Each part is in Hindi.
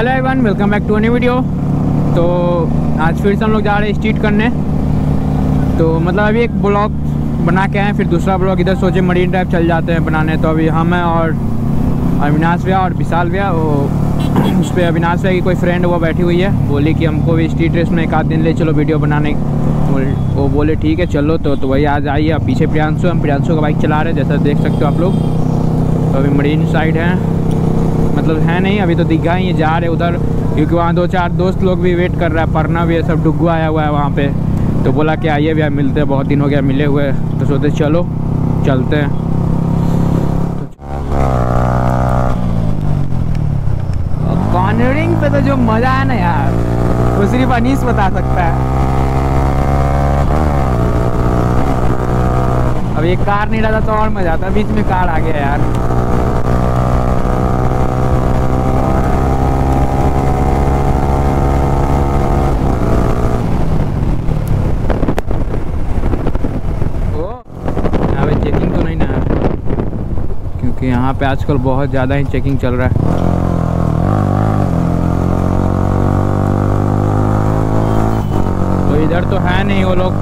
Hello everyone welcome back to new video तो आज फिर से हम लोग जा रहे हैं स्ट्रीट करने। तो मतलब अभी एक ब्लॉग बना के आए फिर दूसरा ब्लॉग इधर सोचे मरीन ड्राइव चल जाते हैं बनाने। तो अभी हम हैं और अविनाश भैया और विशाल भैया, वो उस पर अविनाश भैया की कोई फ्रेंड वो बैठी हुई है। बोली कि हमको भी स्ट्रीट रेस में एक आध दिन ले चलो वीडियो बनाने। वो बोले, ठीक है, चलो। तो तो वही आज आइए पीछे प्रियांशु, हम प्रियांशु का बाइक चला रहे हैं, जैसा देख सकते हो आप लोग। तो अभी मरीन साइड है। मतलब है नहीं, अभी तो दिखा ही जा रहे उधर, क्योंकि वहाँ दो चार दोस्त लोग भी वेट कर रहा है पढ़ना भी है, सब डुग्गू आया हुआ है वहाँ पे। तो बोला कि आइए भैया मिलते हैं, बहुत दिन हो गया, मिले हुए तो सोचते चलो, चलते हैं। कॉर्नरिंग पे तो जो मज़ा है ना यार, वो सिर्फ़ अनीस बता सकता है। अब ये कार नहीं रहता तो और मज़ा आता, बीच में कार आ गया यार ओ, यहाँ पे चेकिंग तो नहीं ना है क्योंकि यहाँ पे आजकल बहुत ज़्यादा ही चेकिंग चल रहा है। तो इधर तो है नहीं वो लोग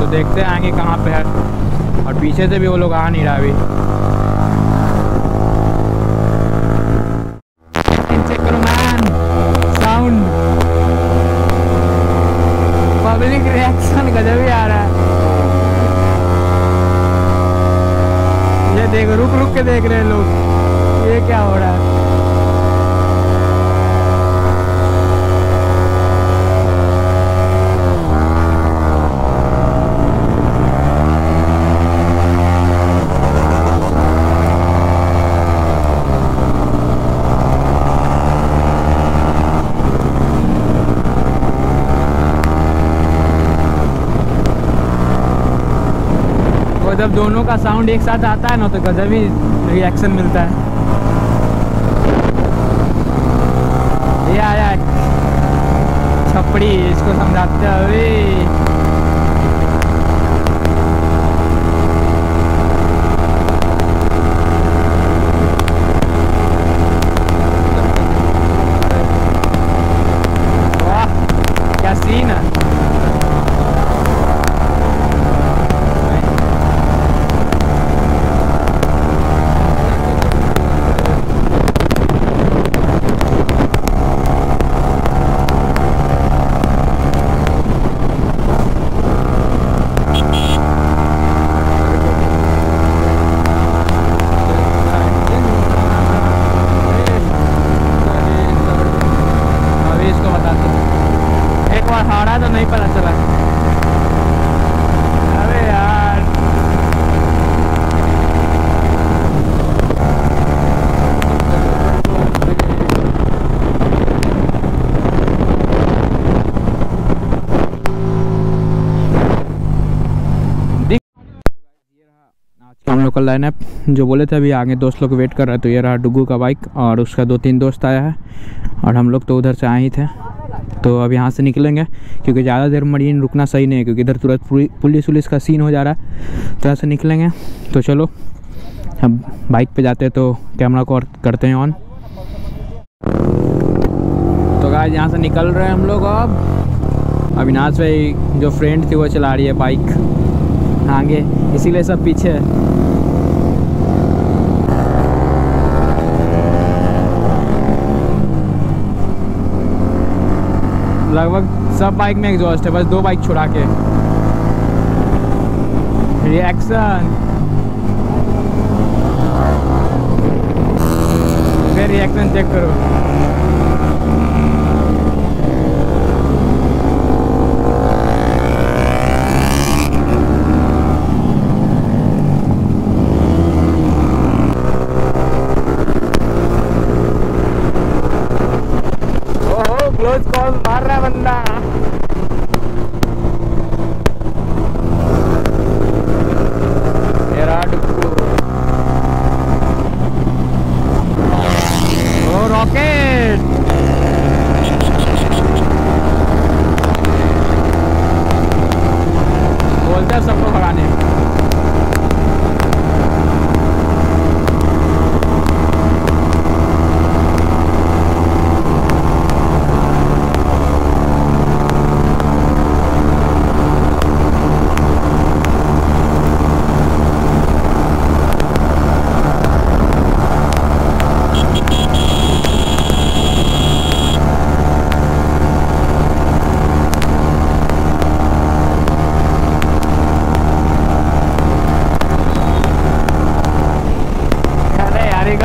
तो देखते हैं आगे कहाँ पे है। और पीछे से भी वो लोग आ नहीं रहा अभी। देख रहे हैं लोग ये क्या हो रहा है वो जब दोनों का साउंड एक साथ आता है ना तो गजब ही रिएक्शन मिलता है। ये आया छपड़ी, इसको समझाते हैं। अभी वाह क्या सीन है अभी इसको बताते हैं। एक बार हारा तो नहीं पता चला अरे यार दिख- आज का लाइनअप जो बोले थे अभी आगे दोस्त लोग वेट कर रहे तो ये रहा डुगू का बाइक और उसका दो तीन दोस्त आया है और हम लोग तो उधर से आए ही थे। तो अब यहाँ से निकलेंगे, क्योंकि ज़्यादा देर मरीन रुकना सही नहीं है, क्योंकि इधर तुरंत पुलिस उलिस का सीन हो जा रहा है तो यहाँ से निकलेंगे। तो चलो, हम बाइक पे जाते हैं तो कैमरा को करते हैं ऑन तो गाइस यहाँ से निकल रहे हैं हम लोग अब। अविनाश भाई, जो फ्रेंड थी, वो चला रही है बाइक आगे, इसीलिए सब पीछे है। लगभग सब बाइक में एग्जॉस्ट है, बस दो बाइक छुड़ा के। रिएक्शन फिर रिएक्शन चेक करो।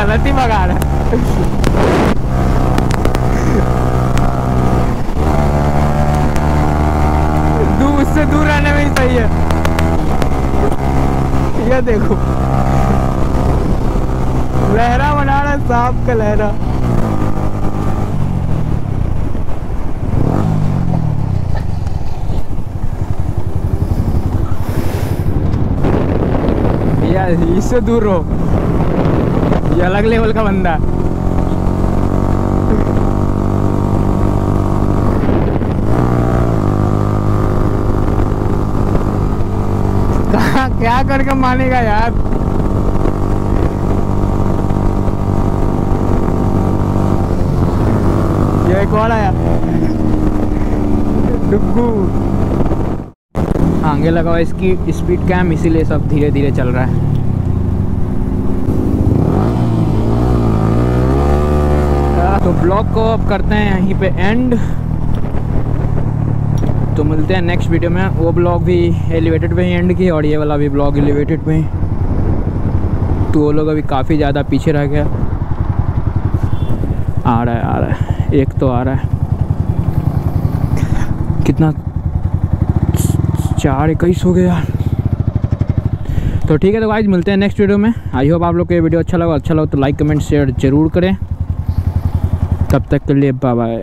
गलत ही भगा रहा उससे दूर रहने में ही सही है देखो लहरा बना रहा सांप का लहरा इससे दूर रहो अलग लेवल का बंदा क्या करके मानेगा यार? ये और आया। डुग्गू। आगे लगा इसकी स्पीड कैम इसीलिए सब धीरे धीरे चल रहा है तो ब्लॉग को अब करते हैं यहीं पे एंड तो मिलते हैं नेक्स्ट वीडियो में। वो ब्लॉग भी एलिवेटेड पे ही एंड की और ये वाला भी ब्लॉग एलिवेटेड पे तो वो लोग अभी काफ़ी ज़्यादा पीछे रह गया आ रहा है, आ रहा है। एक तो आ रहा है। कितना? चार, इक्कीस हो गया तो ठीक है तो गाइज़ मिलते हैं नेक्स्ट वीडियो में। आई होप आप लोग को ये वीडियो अच्छा लगा। अच्छा लगा तो लाइक कमेंट शेयर ज़रूर करें। तब तक के लिए बाय